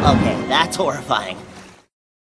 Okay, that's horrifying.